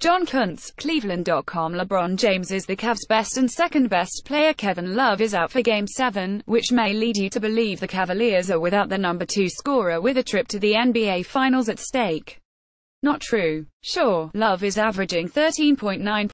John Kuntz, Cleveland.com LeBron James is the Cavs' best and second best player Kevin Love is out for Game 7, which may lead you to believe the Cavaliers are without the number two scorer with a trip to the NBA Finals at stake. Not true. Sure, Love is averaging 13.9